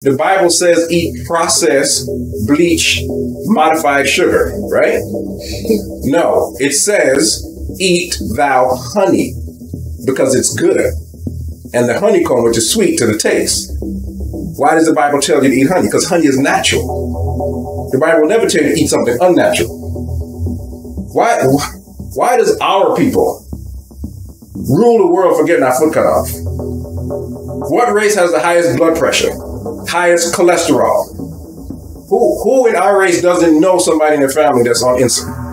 The Bible says eat processed, bleach, modified sugar, right? No, it says eat thou honey because it's good. And the honeycomb, which is sweet to the taste. Why does the Bible tell you to eat honey? Because honey is natural. The Bible will never tell you to eat something unnatural. Why, why does our people rule the world for getting our foot cut off? What race has the highest blood pressure? Highest cholesterol. Who, who in our race doesn't know somebody in their family that's on insulin?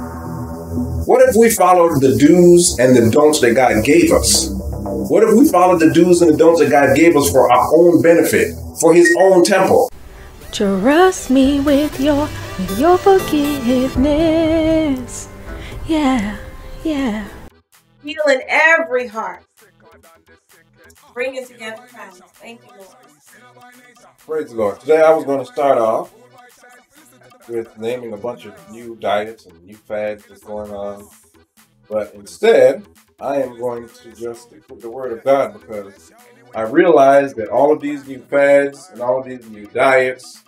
What if we followed the do's and the don'ts that God gave us? What if we followed the do's and the don'ts that God gave us for our own benefit, for His own temple? Trust me with your with your forgiveness. Yeah, yeah. Healing every heart. Bringing together families. Thank you, Lord. Praise the Lord. Today I was going to start off with naming a bunch of new diets and new fads that's going on. But instead, I am going to just stick with the Word of God because I realize that all of these new fads and all of these new diets,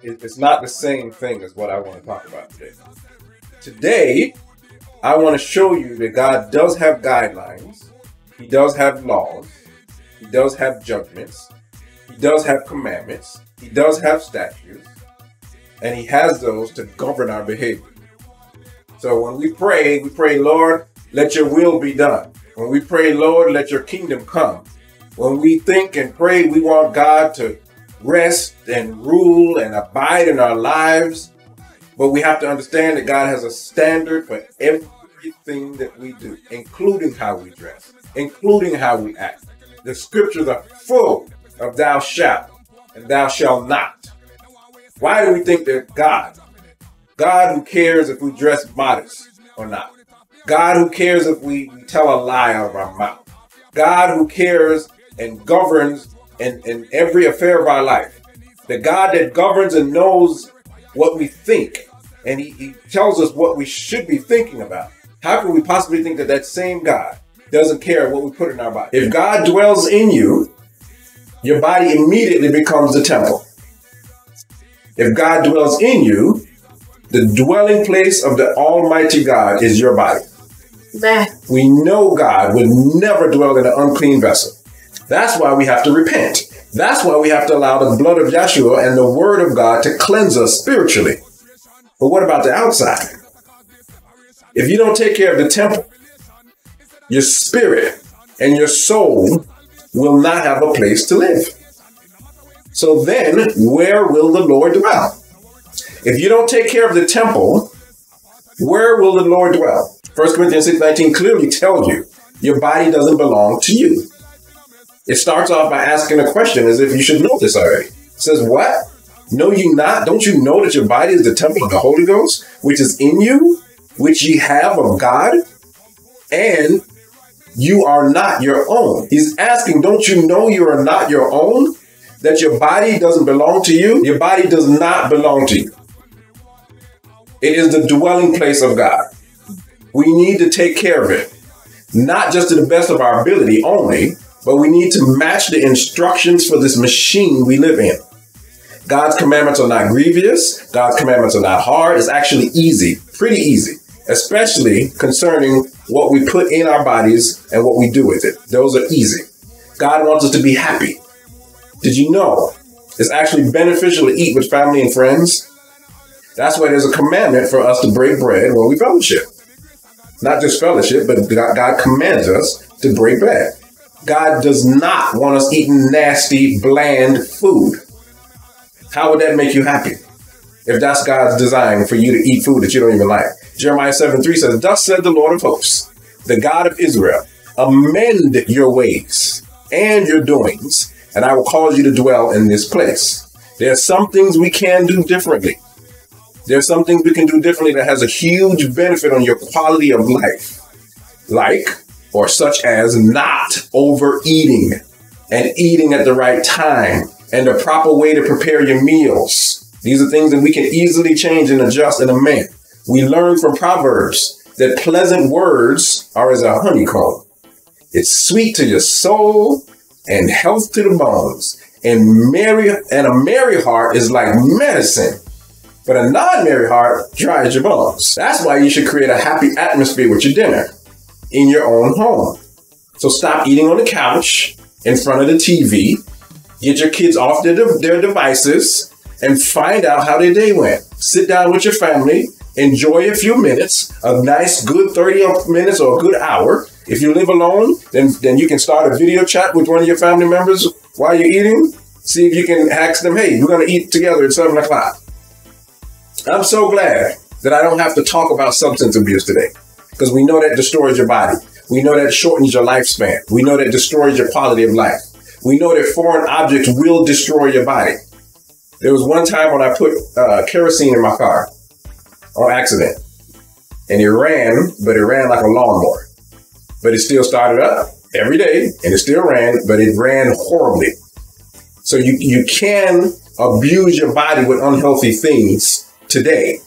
it's not the same thing as what I want to talk about today. Today, I want to show you that God does have guidelines, He does have laws, He does have judgments, does have commandments, he does have statutes, and he has those to govern our behavior. So when we pray, we pray, Lord, let your will be done. When we pray, Lord, let your kingdom come. When we think and pray, we want God to rest and rule and abide in our lives. But we have to understand that God has a standard for everything that we do, including how we dress, including how we act. The scriptures are full of thou shalt and thou shalt not. Why do we think that God, God who cares if we dress modest or not, God who cares if we tell a lie out of our mouth, God who cares and governs in, in every affair of our life, the God that governs and knows what we think, and he, he tells us what we should be thinking about. How can we possibly think that that same God doesn't care what we put in our body? If God dwells in you, your body immediately becomes the temple. If God dwells in you, the dwelling place of the Almighty God is your body. We know God would never dwell in an unclean vessel. That's why we have to repent. That's why we have to allow the blood of Yeshua and the word of God to cleanse us spiritually. But what about the outside? If you don't take care of the temple, your spirit and your soul will not have a place to live. So then, where will the Lord dwell? If you don't take care of the temple, where will the Lord dwell? 1 Corinthians 6 19 clearly tells you your body doesn't belong to you. It starts off by asking a question as if you should know this already. It says, What? Know you not? Don't you know that your body is the temple of the Holy Ghost, which is in you, which ye have of God? And you are not your own. He's asking, don't you know you are not your own? That your body doesn't belong to you? Your body does not belong to you. It is the dwelling place of God. We need to take care of it, not just to the best of our ability only, but we need to match the instructions for this machine we live in. God's commandments are not grievous. God's commandments are not hard. It's actually easy, pretty easy especially concerning what we put in our bodies and what we do with it. Those are easy. God wants us to be happy. Did you know it's actually beneficial to eat with family and friends? That's why there's a commandment for us to break bread when we fellowship. Not just fellowship, but God commands us to break bread. God does not want us eating nasty, bland food. How would that make you happy? If that's God's design for you to eat food that you don't even like. Jeremiah 7 3 says, Thus said the Lord of hosts, the God of Israel, amend your ways and your doings, and I will cause you to dwell in this place. There are some things we can do differently. There are some things we can do differently that has a huge benefit on your quality of life. Like, or such as not overeating and eating at the right time and the proper way to prepare your meals. These are things that we can easily change and adjust in a man. We learn from Proverbs that pleasant words are as a honeycomb. It's sweet to your soul and health to the bones. And merry and a merry heart is like medicine. But a non-merry heart dries your bones. That's why you should create a happy atmosphere with your dinner in your own home. So stop eating on the couch in front of the TV. Get your kids off their, their devices and find out how their day went. Sit down with your family, enjoy a few minutes, a nice good 30 minutes or a good hour. If you live alone, then, then you can start a video chat with one of your family members while you're eating. See if you can ask them, hey, we're going to eat together at 7 o'clock. I'm so glad that I don't have to talk about substance abuse today because we know that destroys your body. We know that shortens your lifespan. We know that destroys your quality of life. We know that foreign objects will destroy your body. There was one time when I put uh, kerosene in my car on accident, and it ran, but it ran like a lawnmower. But it still started up every day, and it still ran, but it ran horribly. So you you can abuse your body with unhealthy things today.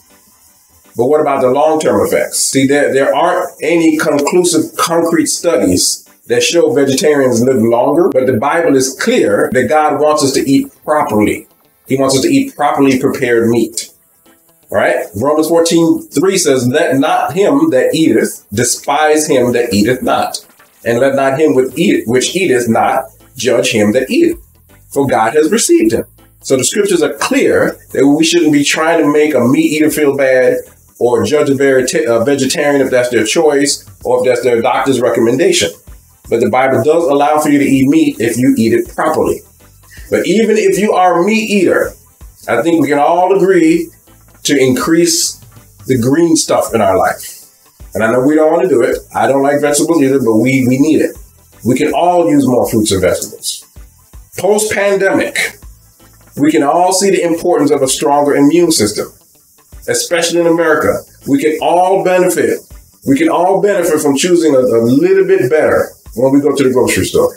But what about the long term effects? See, there, there aren't any conclusive concrete studies that show vegetarians live longer, but the Bible is clear that God wants us to eat properly. He wants us to eat properly prepared meat. All right? Romans 14, 3 says, Let not him that eateth despise him that eateth not, and let not him which eateth, not judge him that eateth, for God has received him. So the scriptures are clear that we shouldn't be trying to make a meat eater feel bad or judge a vegetarian if that's their choice or if that's their doctor's recommendation. But the Bible does allow for you to eat meat if you eat it properly. But even if you are a meat eater, I think we can all agree to increase the green stuff in our life. And I know we don't want to do it. I don't like vegetables either, but we, we need it. We can all use more fruits and vegetables. Post pandemic, we can all see the importance of a stronger immune system, especially in America. We can all benefit. We can all benefit from choosing a, a little bit better when we go to the grocery store.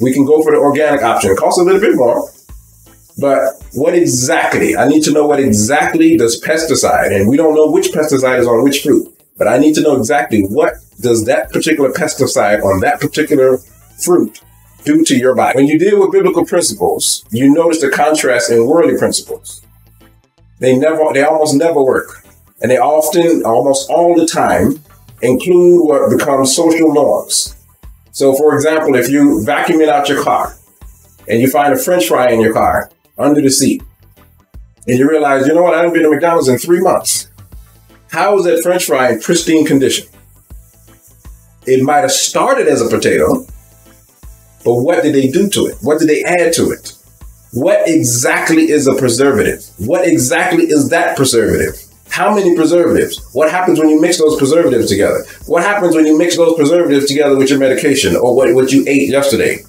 We can go for the organic option. It costs a little bit more, but what exactly? I need to know what exactly does pesticide, and we don't know which pesticide is on which fruit, but I need to know exactly what does that particular pesticide on that particular fruit do to your body. When you deal with biblical principles, you notice the contrast in worldly principles. They never, they almost never work. And they often, almost all the time, include what becomes social norms. So, for example, if you vacuum it out your car and you find a french fry in your car under the seat, and you realize, you know what, I haven't been to McDonald's in three months. How is that french fry in pristine condition? It might have started as a potato, but what did they do to it? What did they add to it? What exactly is a preservative? What exactly is that preservative? How many preservatives? What happens when you mix those preservatives together? What happens when you mix those preservatives together with your medication or what, what you ate yesterday?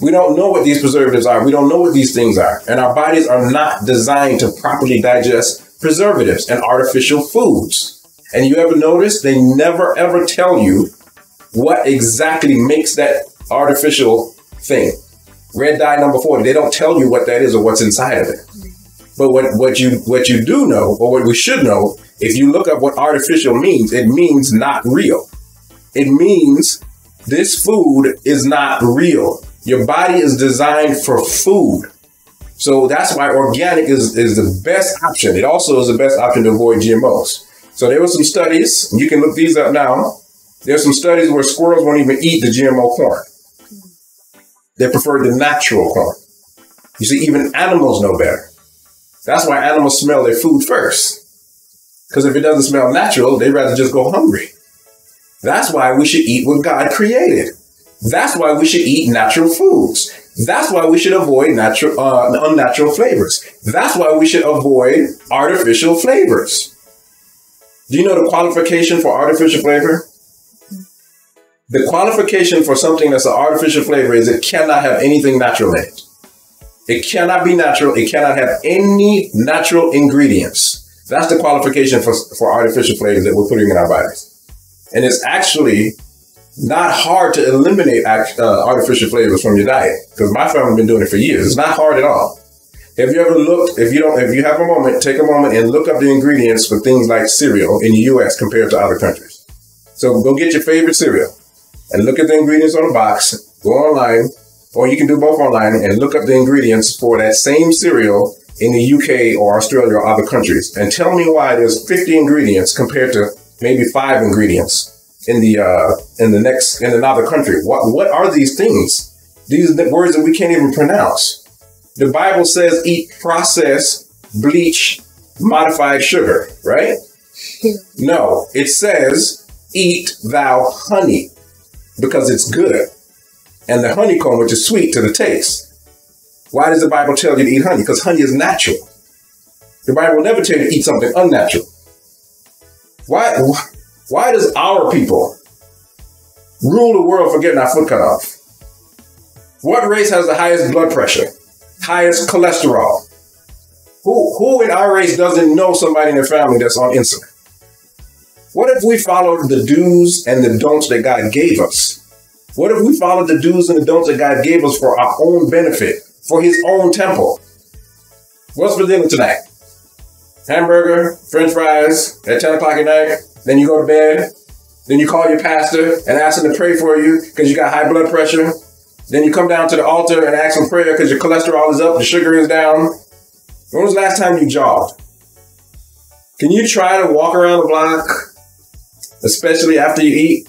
We don't know what these preservatives are. We don't know what these things are. And our bodies are not designed to properly digest preservatives and artificial foods. And you ever notice they never ever tell you what exactly makes that artificial thing. Red dye number 40, they don't tell you what that is or what's inside of it. But what, what you what you do know, or what we should know, if you look up what artificial means, it means not real. It means this food is not real. Your body is designed for food. So that's why organic is, is the best option. It also is the best option to avoid GMOs. So there were some studies, you can look these up now. There's some studies where squirrels won't even eat the GMO corn. They prefer the natural corn. You see, even animals know better. That's why animals smell their food first. Because if it doesn't smell natural, they'd rather just go hungry. That's why we should eat what God created. That's why we should eat natural foods. That's why we should avoid natural, uh, unnatural flavors. That's why we should avoid artificial flavors. Do you know the qualification for artificial flavor? The qualification for something that's an artificial flavor is it cannot have anything natural in it. It cannot be natural. It cannot have any natural ingredients. That's the qualification for, for artificial flavors that we're putting in our bodies. And it's actually not hard to eliminate uh, artificial flavors from your diet because my family's been doing it for years. It's not hard at all. Have you ever looked, if you don't, if you have a moment, take a moment and look up the ingredients for things like cereal in the U.S. compared to other countries. So go get your favorite cereal and look at the ingredients on the box. Go online, or you can do both online and look up the ingredients for that same cereal in the UK or Australia or other countries, and tell me why there's 50 ingredients compared to maybe five ingredients in the uh, in the next in another country. What what are these things? These are the words that we can't even pronounce. The Bible says eat processed, bleach, modified sugar, right? No, it says eat thou honey because it's good. And the honeycomb, which is sweet to the taste. Why does the Bible tell you to eat honey? Because honey is natural. The Bible will never tell you to eat something unnatural. Why, why does our people rule the world for getting our foot cut off? What race has the highest blood pressure, highest cholesterol? Who, who in our race doesn't know somebody in their family that's on insulin? What if we followed the do's and the don'ts that God gave us? What if we followed the do's and the don'ts that God gave us for our own benefit, for his own temple? What's for dinner tonight? Hamburger, french fries at 10 o'clock at night. Then you go to bed. Then you call your pastor and ask him to pray for you because you got high blood pressure. Then you come down to the altar and ask him prayer because your cholesterol is up, the sugar is down. When was the last time you jogged? Can you try to walk around the block, especially after you eat?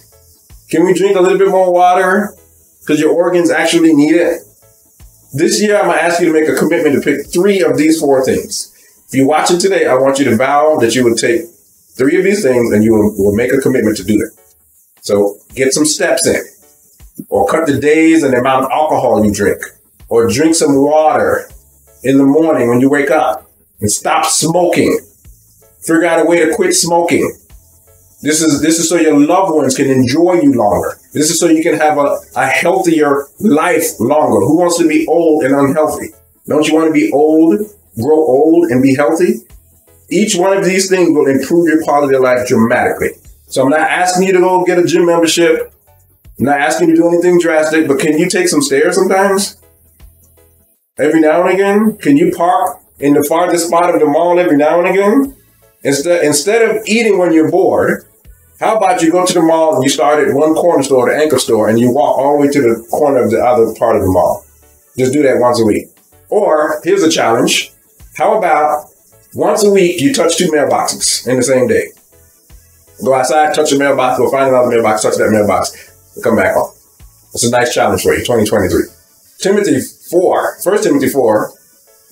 Can we drink a little bit more water because your organs actually need it? This year, I'm going to ask you to make a commitment to pick three of these four things. If you're watching today, I want you to vow that you would take three of these things and you will, will make a commitment to do them. So get some steps in or cut the days and the amount of alcohol you drink or drink some water in the morning when you wake up and stop smoking. Figure out a way to quit smoking. This is this is so your loved ones can enjoy you longer. This is so you can have a, a healthier life longer. Who wants to be old and unhealthy? Don't you want to be old, grow old, and be healthy? Each one of these things will improve your quality of life dramatically. So I'm not asking you to go get a gym membership. I'm not asking you to do anything drastic, but can you take some stairs sometimes? Every now and again? Can you park in the farthest spot of the mall every now and again? Instead, instead of eating when you're bored, how about you go to the mall and you start at one corner store, the anchor store, and you walk all the way to the corner of the other part of the mall? Just do that once a week. Or here's a challenge. How about once a week you touch two mailboxes in the same day? Go outside, touch a mailbox, go find another mailbox, touch that mailbox, come back home. It's a nice challenge for you, 2023. Timothy 4, 1 Timothy 4,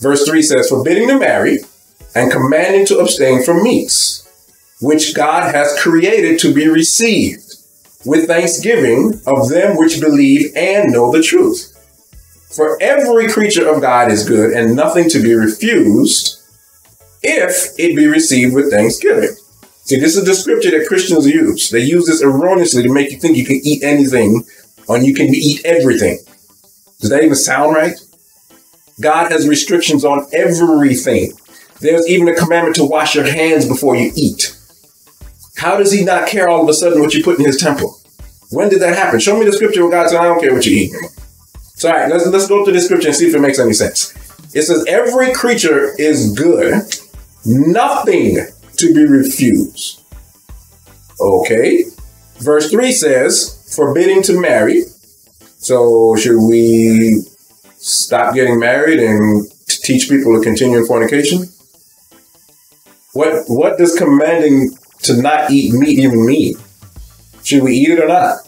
verse 3 says, forbidding to marry and commanding to abstain from meats, which God has created to be received with thanksgiving of them which believe and know the truth. For every creature of God is good and nothing to be refused if it be received with thanksgiving. See, this is the scripture that Christians use. They use this erroneously to make you think you can eat anything or you can eat everything. Does that even sound right? God has restrictions on everything. There's even a commandment to wash your hands before you eat. How does he not care all of a sudden what you put in his temple? When did that happen? Show me the scripture where God said, I don't care what you eat. So, all right, let's, let's go to the scripture and see if it makes any sense. It says, Every creature is good, nothing to be refused. Okay. Verse 3 says, forbidding to marry. So, should we stop getting married and teach people to continue in fornication? What what does commanding to not eat meat even mean? Should we eat it or not?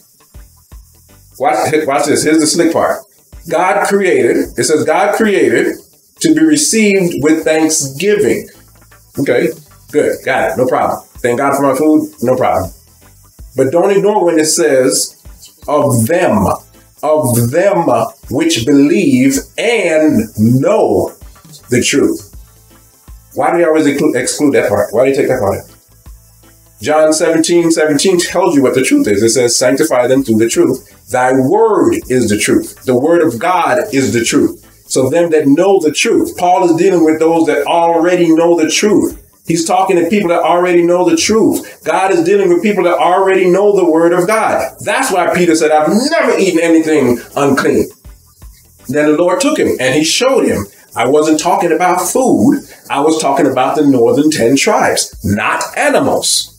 Watch, watch this. Here's the slick part. God created, it says God created to be received with thanksgiving. Okay, good. Got it. No problem. Thank God for my food. No problem. But don't ignore when it says of them, of them which believe and know the truth. Why do you always exclude that part? Why do you take that part? John 17, 17 tells you what the truth is. It says, sanctify them through the truth. Thy word is the truth. The word of God is the truth. So them that know the truth. Paul is dealing with those that already know the truth. He's talking to people that already know the truth. God is dealing with people that already know the word of God. That's why Peter said, I've never eaten anything unclean. Then the Lord took him and he showed him. I wasn't talking about food. I was talking about the northern 10 tribes, not animals.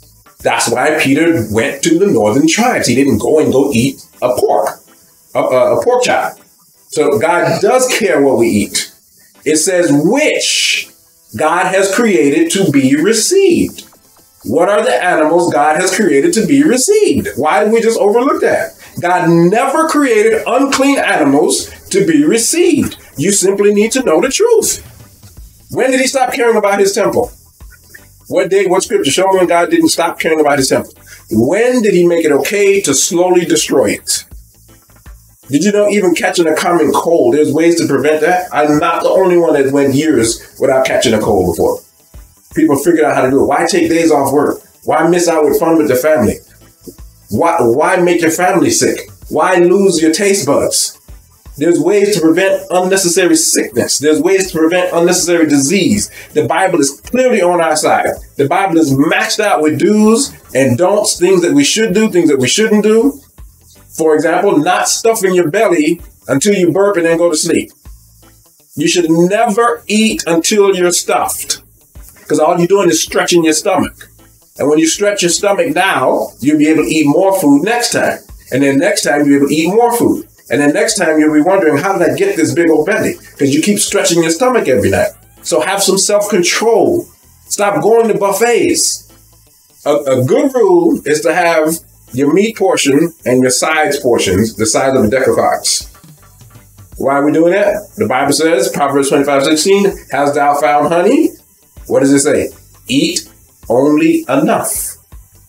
That's why Peter went to the northern tribes. He didn't go and go eat a pork, a, a, a pork chop. So God does care what we eat. It says which God has created to be received. What are the animals God has created to be received? Why did we just overlook that? God never created unclean animals to be received. You simply need to know the truth. When did he stop caring about his temple? What day, what scripture? Show me when God didn't stop caring about his temple. When did he make it okay to slowly destroy it? Did you know even catching a common cold, there's ways to prevent that? I'm not the only one that went years without catching a cold before. People figured out how to do it. Why take days off work? Why miss out with fun with the family? Why, why make your family sick? Why lose your taste buds? There's ways to prevent unnecessary sickness. There's ways to prevent unnecessary disease. The Bible is clearly on our side. The Bible is matched out with do's and don'ts, things that we should do, things that we shouldn't do. For example, not stuffing your belly until you burp and then go to sleep. You should never eat until you're stuffed because all you're doing is stretching your stomach. And when you stretch your stomach now, you'll be able to eat more food next time. And then next time you'll be able to eat more food. And then next time you'll be wondering, how did I get this big old belly? Because you keep stretching your stomach every night. So have some self control. Stop going to buffets. A, a, good rule is to have your meat portion and your sides portions the size of a deck of cards. Why are we doing that? The Bible says, Proverbs 25, 16, Hast thou found honey? What does it say? Eat only enough.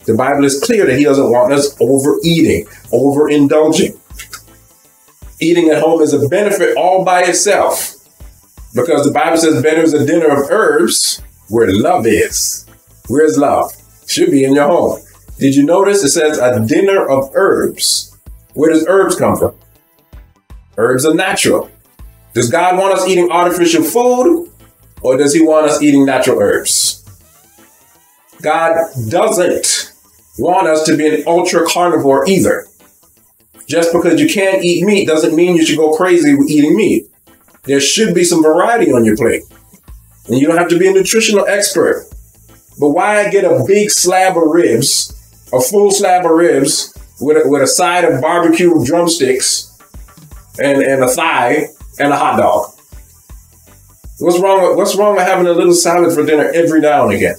The Bible is clear that He doesn't want us overeating, overindulging. Eating at home is a benefit all by itself because the Bible says better is a dinner of herbs where love is. Where's love? Should be in your home. Did you notice it says a dinner of herbs? Where does herbs come from? Herbs are natural. Does God want us eating artificial food or does he want us eating natural herbs? God doesn't want us to be an ultra carnivore either. Just because you can't eat meat doesn't mean you should go crazy with eating meat. There should be some variety on your plate. And you don't have to be a nutritional expert. But why get a big slab of ribs, a full slab of ribs, with a, with a side of barbecue drumsticks and, and a thigh and a hot dog? What's wrong with what's wrong with having a little salad for dinner every now and again?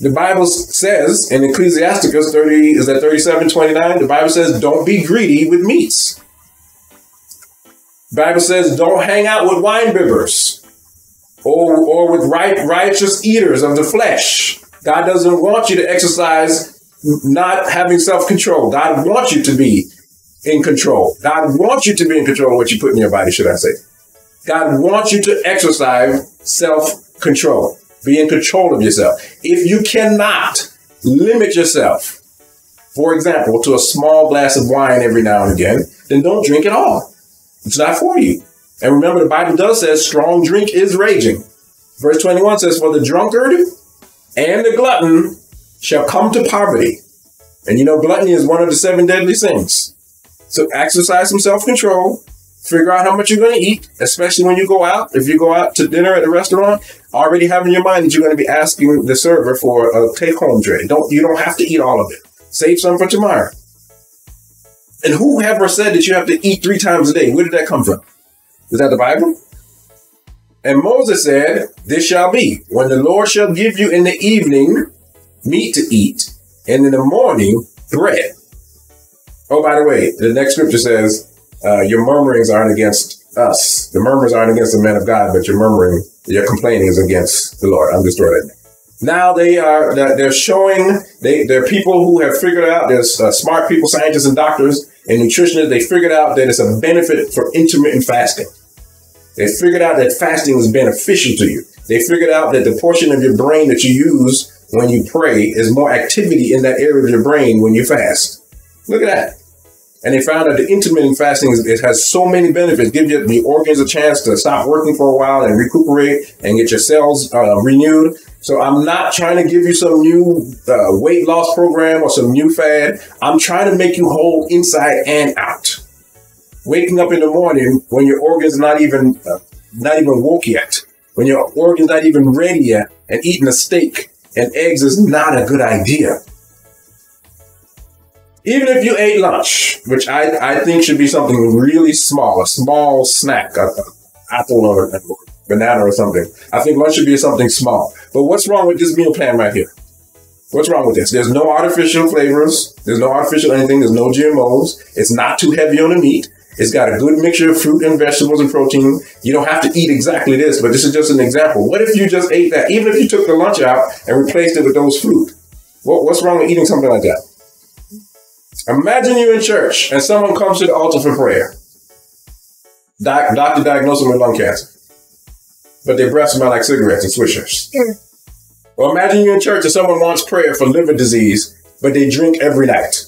The Bible says in Ecclesiasticus 30, is that 37, 29? The Bible says, don't be greedy with meats. The Bible says, don't hang out with wine bibbers or, or with right, righteous eaters of the flesh. God doesn't want you to exercise not having self-control. God wants you to be in control. God wants you to be in control of what you put in your body, should I say. God wants you to exercise self-control. Be in control of yourself. If you cannot limit yourself, for example, to a small glass of wine every now and again, then don't drink at all. It's not for you. And remember, the Bible does say strong drink is raging. Verse 21 says, For the drunkard and the glutton shall come to poverty. And you know, gluttony is one of the seven deadly sins. So exercise some self control, figure out how much you're going to eat, especially when you go out. If you go out to dinner at a restaurant, already have in your mind that you're going to be asking the server for a take-home tray. Don't you don't have to eat all of it. Save some for tomorrow. And whoever said that you have to eat three times a day? Where did that come from? Is that the Bible? And Moses said, This shall be when the Lord shall give you in the evening meat to eat, and in the morning bread. Oh, by the way, the next scripture says, uh, your murmurings aren't against us. The murmurs aren't against the man of God, but your murmuring, your complaining is against the Lord. I'm just throwing it. Now they are they're showing they they're people who have figured out there's uh, smart people, scientists and doctors and nutritionists. They figured out that it's a benefit for intermittent fasting. They figured out that fasting is beneficial to you. They figured out that the portion of your brain that you use when you pray is more activity in that area of your brain when you fast. Look at that. And they found that the intermittent fasting is, it has so many benefits. Give your the organs a chance to stop working for a while and recuperate and get your cells uh, renewed. So I'm not trying to give you some new uh, weight loss program or some new fad. I'm trying to make you whole inside and out. Waking up in the morning when your organs not even uh, not even woke yet, when your organs not even ready yet, and eating a steak and eggs is not a good idea. even if you ate lunch, which I, I think should be something really small, a small snack, a, a apple or a banana or something. I think lunch should be something small. But what's wrong with this meal plan right here? What's wrong with this? There's no artificial flavors. There's no artificial anything. There's no GMOs. It's not too heavy on the meat. It's got a good mixture of fruit and vegetables and protein. You don't have to eat exactly this, but this is just an example. What if you just ate that? Even if you took the lunch out and replaced it with those fruit, what, what's wrong with eating something like that? Imagine you're in church and someone comes to the altar for prayer. Doc, doctor diagnosed them with lung cancer, but their breath smell like cigarettes and swishers. Or imagine you're in church and someone wants prayer for liver disease, but they drink every night.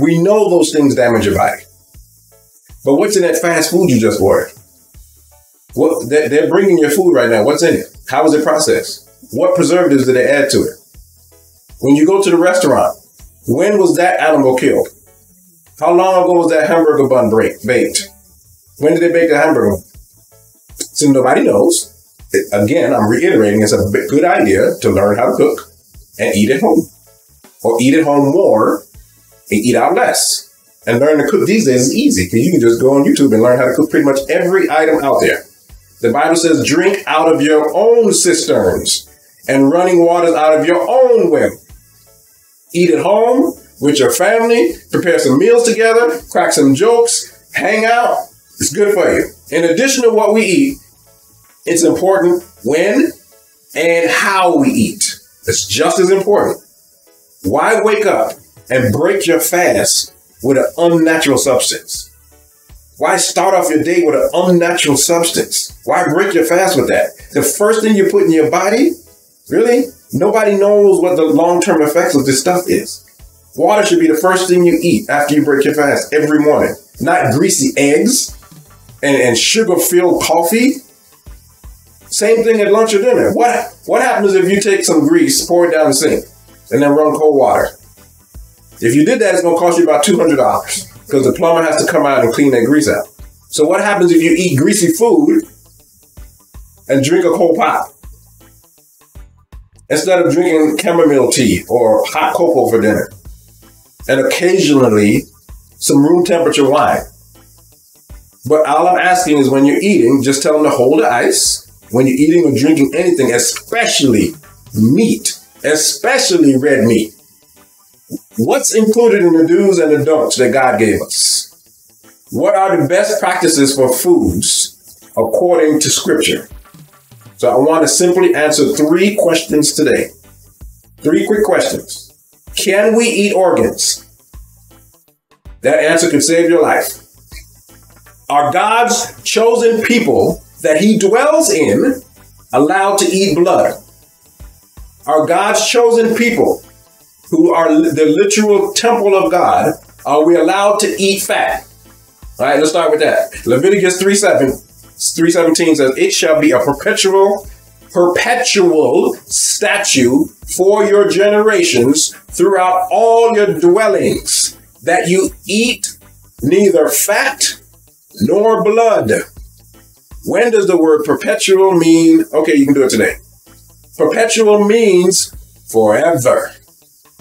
We know those things damage your body. But what's in that fast food you just ordered? What they're bringing your food right now. What's in it? How is it processed? What preservatives did they add to it? When you go to the restaurant, when was that animal killed? How long ago was that hamburger bun baked? When did they bake the hamburger? So nobody knows. It, again, I'm reiterating, it's a good idea to learn how to cook and eat at home, or eat at home more and eat out less. And learn to cook these days is easy because you can just go on YouTube and learn how to cook pretty much every item out there. The Bible says, drink out of your own cisterns and running waters out of your own well. Eat at home with your family, prepare some meals together, crack some jokes, hang out. It's good for you. In addition to what we eat, it's important when and how we eat. It's just as important. Why wake up and break your fast with an unnatural substance? Why start off your day with an unnatural substance? Why break your fast with that? The first thing you put in your body, really, nobody knows what the long term effects of this stuff is. Water should be the first thing you eat after you break your fast every morning, not greasy eggs and, and sugar filled coffee. Same thing at lunch or dinner. What, what happens if you take some grease, pour it down the sink, and then run cold water? If you did that, it's going to cost you about $200 because the plumber has to come out and clean that grease out. So what happens if you eat greasy food and drink a cold pop? Instead of drinking chamomile tea or hot cocoa for dinner. And occasionally some room temperature wine. But all I'm asking is when you're eating, just tell them to hold the ice. When you're eating or drinking anything, especially meat, especially red meat, What's included in the do's and the don'ts that God gave us? What are the best practices for foods according to Scripture? So I want to simply answer three questions today. Three quick questions. Can we eat organs? That answer could save your life. Are God's chosen people that He dwells in allowed to eat blood? Are God's chosen people who are the literal temple of God, are we allowed to eat fat? All right, let's start with that. Leviticus 3 7, 317 says, It shall be a perpetual, perpetual statute for your generations throughout all your dwellings, that you eat neither fat nor blood. When does the word perpetual mean? Okay, you can do it today. Perpetual means forever.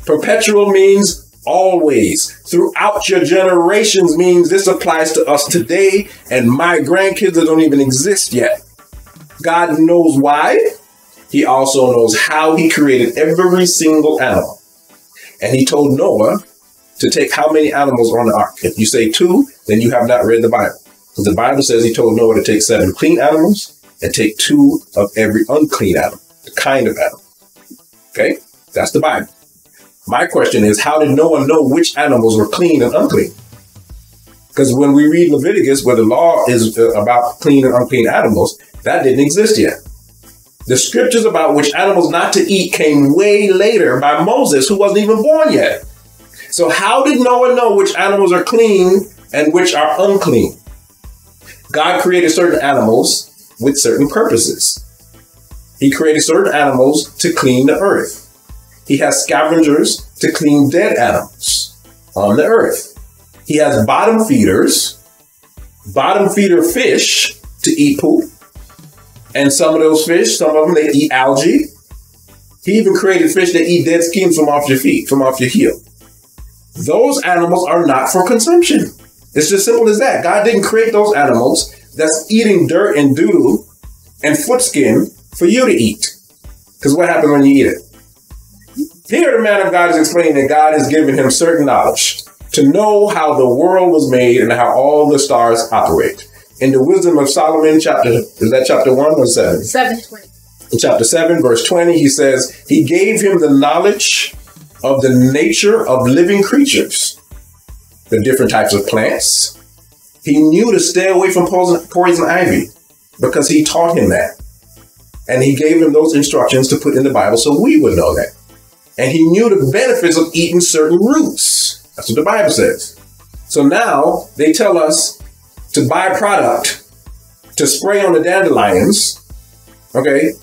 Perpetual means always. Throughout your generations means this applies to us today and my grandkids that don't even exist yet. God knows why. He also knows how he created every single animal. And he told Noah to take how many animals on the ark? If you say two, then you have not read the Bible. Because the Bible says he told Noah to take seven clean animals and take two of every unclean animal, the kind of animal. Okay? That's the Bible. My question is, how did Noah know which animals were clean and unclean? Because when we read Leviticus, where the law is uh, about clean and unclean animals, that didn't exist yet. The scriptures about which animals not to eat came way later by Moses, who wasn't even born yet. So, how did Noah know which animals are clean and which are unclean? God created certain animals with certain purposes. He created certain animals to clean the earth. He has scavengers to clean dead animals on the earth. He has bottom feeders, bottom feeder fish to eat poop. And some of those fish, some of them, they eat algae. He even created fish that eat dead skin from off your feet, from off your heel. those animals are not for consumption. It's just simple as that. God didn't create those animals that's eating dirt and doodle and foot skin for you to eat. Because what happens when you eat it? Here, the man of God is explaining that God has given him certain knowledge to know how the world was made and how all the stars operate. In the wisdom of Solomon, chapter is that chapter one or seven? Seven twenty. In chapter 7, verse 20, he says, He gave him the knowledge of the nature of living creatures, the different types of plants. He knew to stay away from poison, poison ivy because he taught him that. And he gave him those instructions to put in the Bible so we would know that. And he knew the benefits of eating certain roots. That's what the Bible says. So now they tell us to buy a product to spray on the dandelions, okay?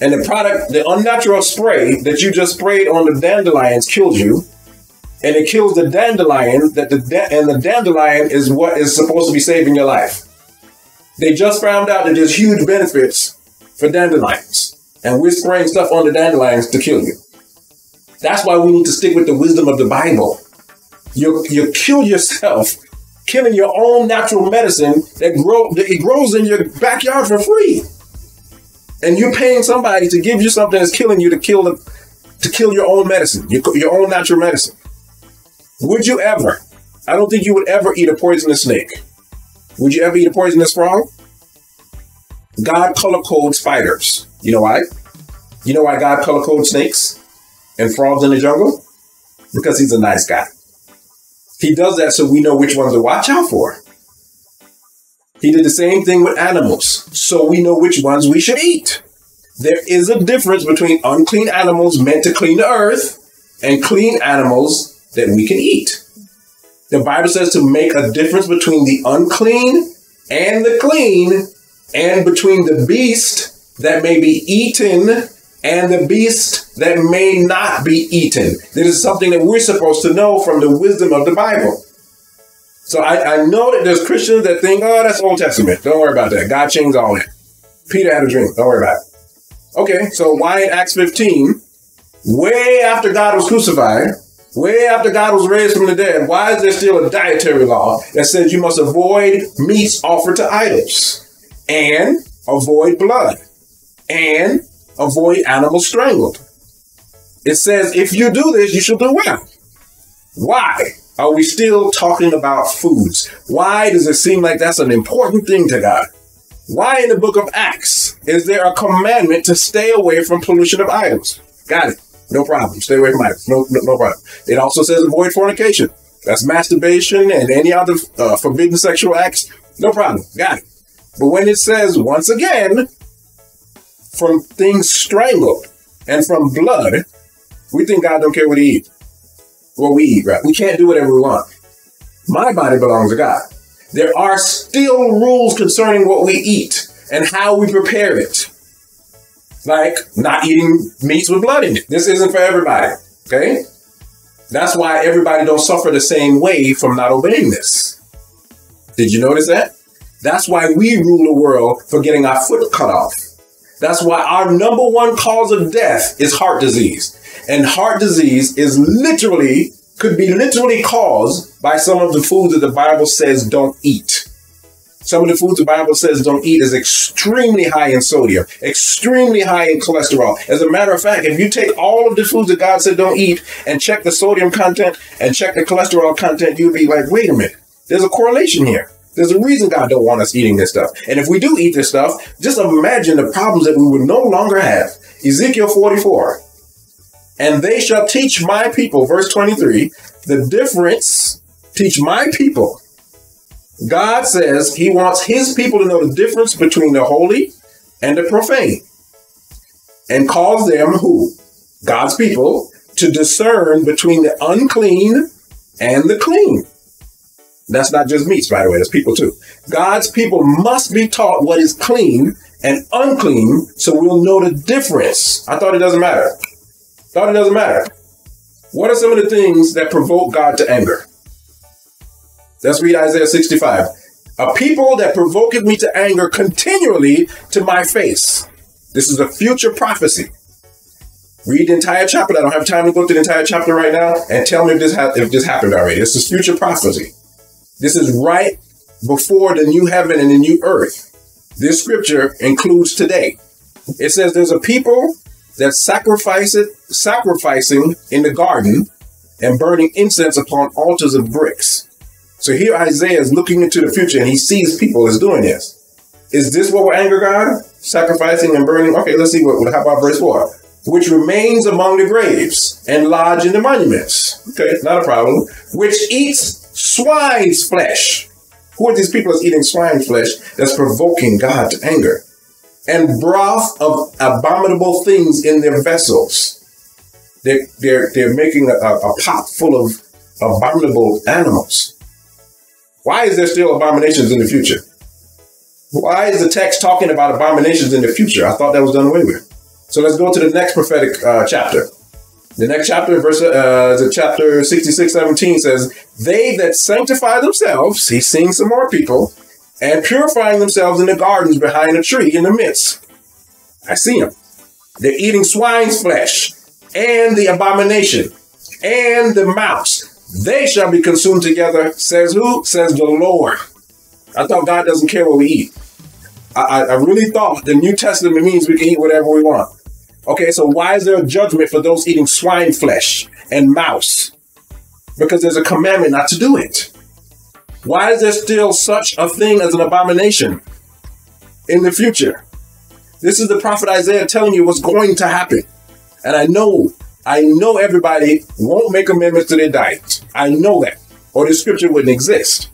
And the product, the unnatural spray that you just sprayed on the dandelions kills you. And it kills the dandelion that the da- and the dandelion is what is supposed to be saving your life. They just found out that there's huge benefits for dandelions. And we're spraying stuff on the dandelions to kill you. That's why we need to stick with the wisdom of the Bible. You you kill yourself killing your own natural medicine that grow that it grows in your backyard for free. And you're paying somebody to give you something that's killing you to kill the to kill your own medicine, your, your own natural medicine. Would you ever? I don't think you would ever eat a poisonous snake. Would you ever eat a poisonous frog? God color codes spiders. You know why? You know why God color codes snakes and frogs in the jungle? Because he's a nice guy. He does that so we know which ones to watch out for. He did the same thing with animals, so we know which ones we should eat. There is a difference between unclean animals meant to clean the earth and clean animals that we can eat. The Bible says to make a difference between the unclean and the clean, and between the beast that may be eaten and the beast that may not be eaten. This is something that we're supposed to know from the wisdom of the Bible. So I, I know that there's Christians that think, oh, that's Old Testament. Don't worry about that. God changed all that. Peter had a dream. Don't worry about it. Okay, so why in Acts 15, way after God was crucified, way after God was raised from the dead, why is there still a dietary law that says you must avoid meats offered to idols and avoid blood and avoid animals strangled? It says if you do this, you shall do well. Why? are we still talking about foods? Why does it seem like that's an important thing to God? Why in the book of Acts is there a commandment to stay away from pollution of idols? Got it. No problem. Stay away from idols. No, no, no problem. It also says avoid fornication. That's masturbation and any other uh, forbidden sexual acts. No problem. Got it. But when it says, once again, from things strangled and from blood, we think God don't care what he eats what we eat, right? We can't do whatever we want. My body belongs to God. There are still rules concerning what we eat and how we prepare it. Like not eating meats with blood in it. This isn't for everybody. Okay? That's why everybody don't suffer the same way from not obeying this. Did you notice that? That's why we rule the world for getting our foot cut off. That's why our number one cause of death is heart disease. And heart disease is literally, could be literally caused by some of the foods that the Bible says don't eat. Some of the foods the Bible says don't eat is extremely high in sodium, extremely high in cholesterol. As a matter of fact, if you take all of the foods that God said don't eat and check the sodium content and check the cholesterol content, you'd be like, wait a minute, there's a correlation here. There's a reason God don't want us eating this stuff. And if we do eat this stuff, just imagine the problems that we would no longer have. Ezekiel 44 and they shall teach my people, verse 23, the difference, teach my people. God says he wants his people to know the difference between the holy and the profane and cause them who? God's people to discern between the unclean and the clean. That's not just meats, by the way, that's people too. God's people must be taught what is clean and unclean so we'll know the difference. I thought it doesn't matter. Thought it doesn't matter. What are some of the things that provoke God to anger? Let's read Isaiah 65. A people that provoketh me to anger continually to my face. This is a future prophecy. Read the entire chapter. I don't have time to go through the entire chapter right now and tell me if this ha- if this happened already. This is future prophecy. This is right before the new heaven and the new earth. This scripture includes today. It says there's a people that sacrifice it, sacrificing in the garden and burning incense upon altars of bricks. So here Isaiah is looking into the future and he sees people as doing this. Is this what will anger God? Sacrificing and burning? Okay, let's see what, how about verse 4? Which remains among the graves and lodge in the monuments. Okay, not a problem. Which eats swine's flesh. Who are these people that's eating swine flesh that's provoking God to anger? And broth of abominable things in their vessels. They're, they're, they're making a, a pot full of abominable animals. Why is there still abominations in the future? Why is the text talking about abominations in the future? I thought that was done away with. So let's go to the next prophetic uh, chapter. The next chapter, verse uh, the chapter 66, 17 says, They that sanctify themselves, he's seeing some more people, and purifying themselves in the gardens behind a tree in the midst. I see them. They're eating swine's flesh and the abomination and the mouse. They shall be consumed together, says who? Says the Lord. I thought God doesn't care what we eat. I, I really thought the New Testament means we can eat whatever we want. Okay, so why is there a judgment for those eating swine flesh and mouse? Because there's a commandment not to do it. Why is there still such a thing as an abomination in the future? This is the prophet Isaiah telling you what's going to happen. And I know, I know everybody won't make amendments to their diet. I know that, or the scripture wouldn't exist.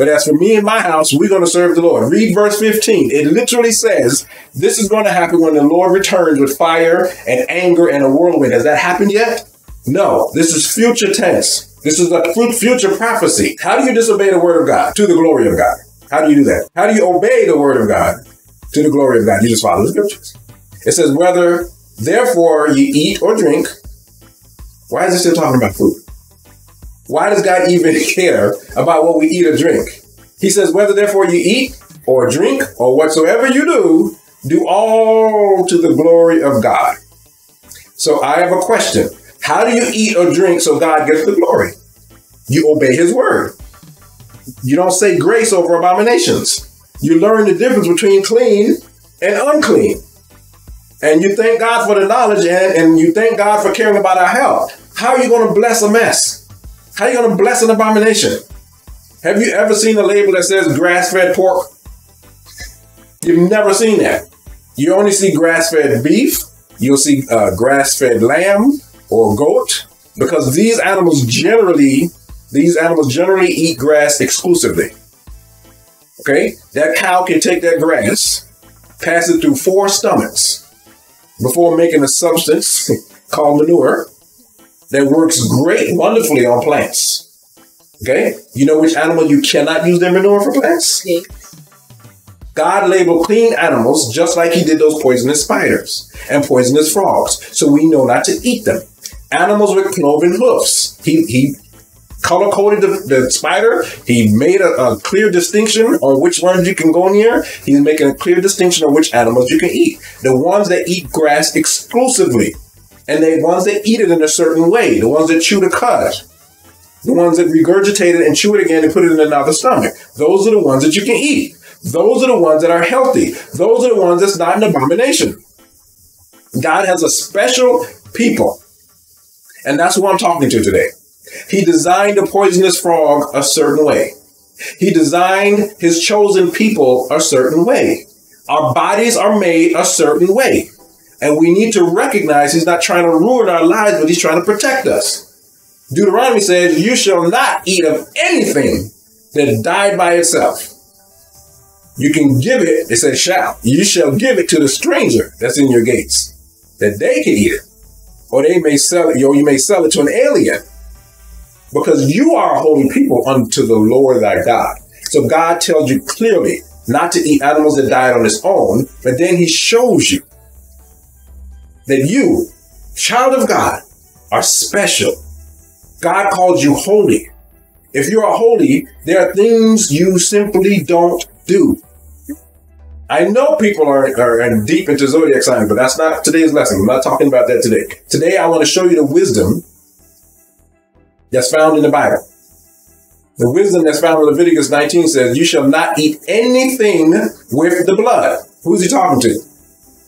But as for me and my house, we're going to serve the Lord. Read verse 15. It literally says this is going to happen when the Lord returns with fire and anger and a whirlwind. Has that happened yet? No. This is future tense. This is a future prophecy. How do you disobey the word of God to the glory of God? How do you do that? How do you obey the word of God to the glory of God? You just follow the scriptures. It says, whether therefore you eat or drink. Why is it still talking about food? Why does God even care about what we eat or drink? He says, whether therefore you eat or drink or whatsoever you do, do all to the glory of God. So I have a question. How do you eat or drink so God gets the glory? You obey his word. You don't say grace over abominations. You learn the difference between clean and unclean. And you thank God for the knowledge and, and you thank God for caring about our health. How are you going to bless a mess? How are you going to bless an abomination? Have you ever seen a label that says grass fed pork? You've never seen that. You only see grass fed beef, you'll see uh, grass fed lamb, or goat because these animals generally these animals generally eat grass exclusively. Okay? That cow can take that grass, pass it through four stomachs before making a substance called manure that works great, wonderfully on plants. Okay? You know which animal you cannot use their manure for plants? God labeled clean animals just like he did those poisonous spiders and poisonous frogs, so we know not to eat them animals with cloven hoofs. He he color coded the, the, spider. He made a, a, clear distinction on which ones you can go near. He's making a clear distinction on which animals you can eat. The ones that eat grass exclusively, and the ones that eat it in a certain way. The ones that chew the cud. The ones that regurgitate it and chew it again and put it in another stomach. Those are the ones that you can eat. Those are the ones that are healthy. Those are the ones that's not an abomination. God has a special people and that's who I'm talking to today. He designed a poisonous frog a certain way. He designed his chosen people a certain way. Our bodies are made a certain way. And we need to recognize he's not trying to ruin our lives, but he's trying to protect us. Deuteronomy says, You shall not eat of anything that died by itself. You can give it, it says, shall. You shall give it to the stranger that's in your gates, that they can eat it or they may sell it, or you may sell it to an alien. Because you are a holy people unto the Lord thy God. So God tells you clearly not to eat animals that died on its own, but then he shows you that you, child of God, are special. God calls you holy. If you are holy, there are things you simply don't do. I know people are, are deep into zodiac signs, but that's not today's lesson. I'm not talking about that today. Today, I want to show you the wisdom that's found in the Bible. The wisdom that's found in Leviticus 19 says, You shall not eat anything with the blood. Who's he talking to?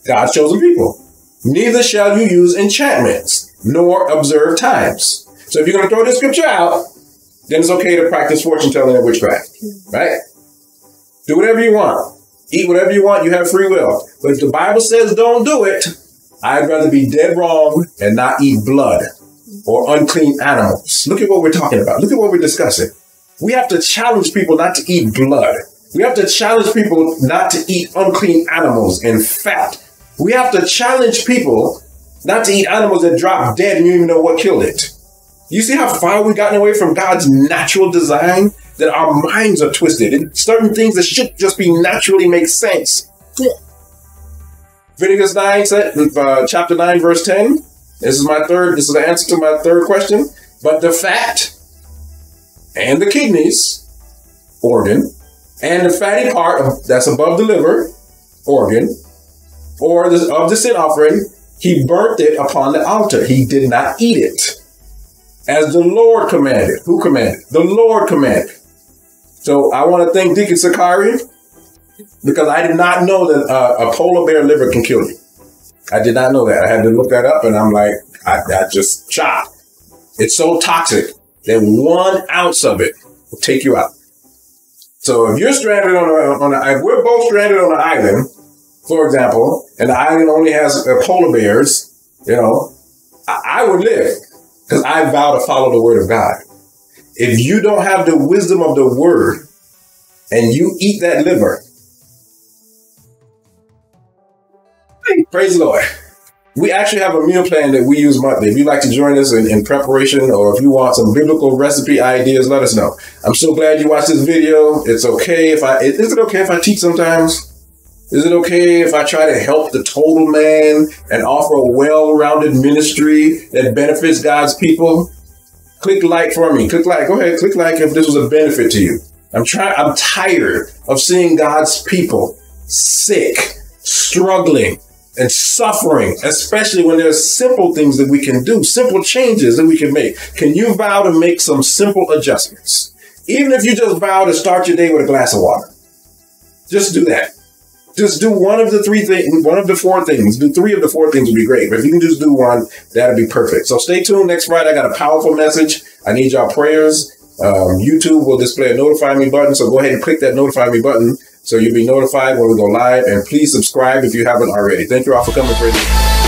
God's chosen people. Neither shall you use enchantments, nor observe times. So if you're going to throw this scripture out, then it's okay to practice fortune telling and witchcraft, right? Do whatever you want. Eat whatever you want. You have free will. But if the Bible says don't do it, I'd rather be dead wrong and not eat blood or unclean animals. Look at what we're talking about. Look at what we're discussing. We have to challenge people not to eat blood. We have to challenge people not to eat unclean animals and fat. We have to challenge people not to eat animals that drop dead and you even know what killed it. You see how far we've gotten away from God's natural design? That our minds are twisted and certain things that should just be naturally make sense. Leviticus 9, uh, chapter 9, verse 10. This is my third, this is the answer to my third question. But the fat and the kidneys, organ, and the fatty part of, that's above the liver, organ, or the, of the sin offering, he burnt it upon the altar. He did not eat it as the Lord commanded. Who commanded? The Lord commanded. So I want to thank Deacon Sicarii because I did not know that uh, a polar bear liver can kill you. I did not know that. I had to look that up and I'm like, I, I just shocked. It's so toxic that one ounce of it will take you out. So if you're stranded on a, on a, if we're both stranded on an island, for example, and the island only has uh, polar bears, you know, I, I would live because I vow to follow the word of God. If you don't have the wisdom of the word and you eat that liver, praise the Lord. We actually have a meal plan that we use monthly. If you'd like to join us in, in, preparation or if you want some biblical recipe ideas, let us know. I'm so glad you watched this video. It's okay if I, is it okay if I teach sometimes? Is it okay if I try to help the total man and offer a well-rounded ministry that benefits God's people? Click like for me. Click like. Go ahead. Click like if this was a benefit to you. I'm trying. I'm tired of seeing God's people sick, struggling, and suffering, especially when there's simple things that we can do, simple changes that we can make. Can you vow to make some simple adjustments? Even if you just vow to start your day with a glass of water. Just do that. Just do one of the three things, one of the four things. Do three of the four things would be great. But if you can just do one, that'd be perfect. So stay tuned next Friday. I got a powerful message. I need y'all prayers. Um, YouTube will display a notify me button. So go ahead and click that notify me button so you'll be notified when we go live. And please subscribe if you haven't already. Thank you all for coming, praise